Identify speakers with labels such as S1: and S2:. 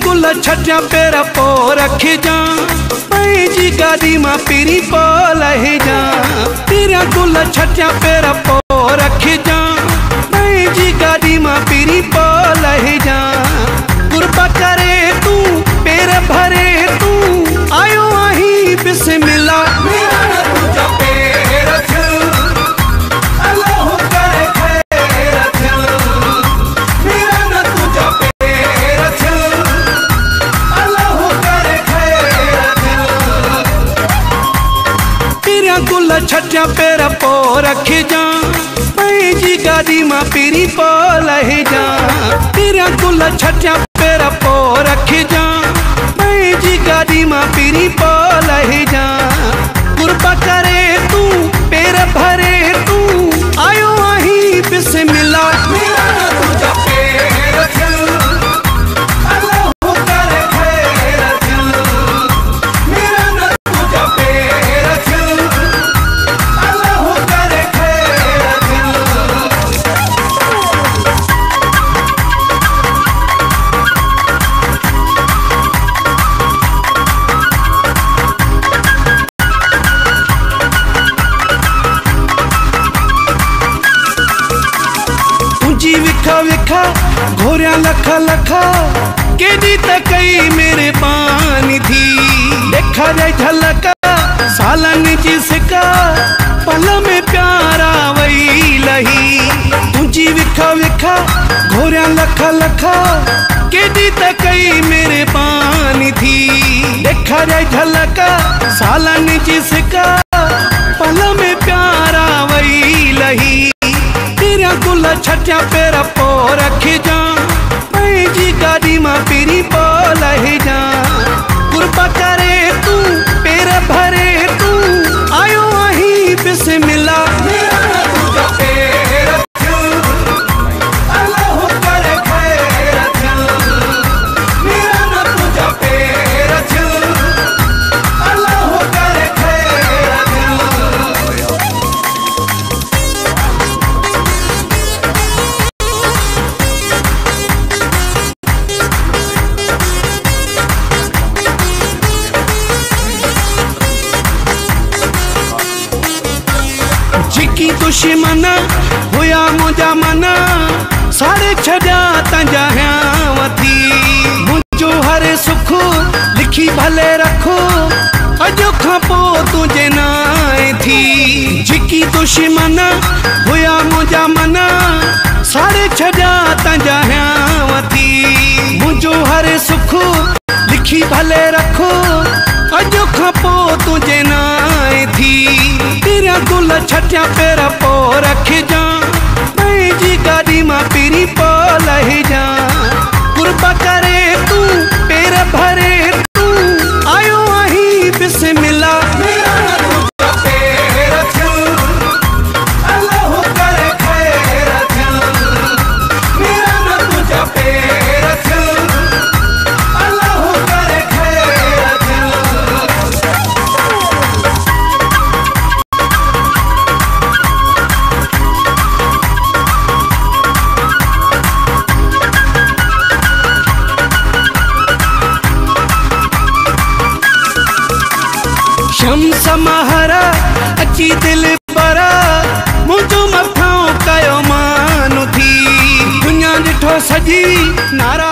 S1: गुल छटिया पेर पो रख जा। जी गादी माँ पीरी पो लहे जा। तेरा गुल छटिया पेर पो रख जा। तेरा गुल छटिया पेर पो रखे जा। पैजी गादी माँ पीरी पो लही जा। तेरा गुल छटिया घोरिया लख लखा केॾी त कई मेरे पानी थी। ॾेखा जाए झलका, सालनि सिका पल में प्यारा वई लही। तुंहिंजी विखा विखा घोरिया लख लखा केॾी त कई मेरे पानी थी। देखा जाए झलका, सालनि सिका पल में प्यारा वही लही। तेरा गुल छटिया पेर पो रखी जा गाॾी माँ पहिरीं पो लही जा कुर्बा करे दुश्मन हुया मुंहिंजा मन। साड़े छॾिया तंहिंजा हयावती मुंहिंजो हर सुख, लिखी भले रखो। अॼु खां तुंहिंजे नाए थी। जिकी दुश्मन हुया मुंहिंजा मन। साड़े छॾिया तंहिंजा हयावती मुंहिंजो हर सुख, लिखी भले रखो। अॼु खां पोइ तुंहिंजे नाए गुल छटिया पेरा पो रखी जा। शम्स समहरा अची दिल बरा मुंहिंजो मथां कयो मानु थी दुनिया दिठो सजी नारा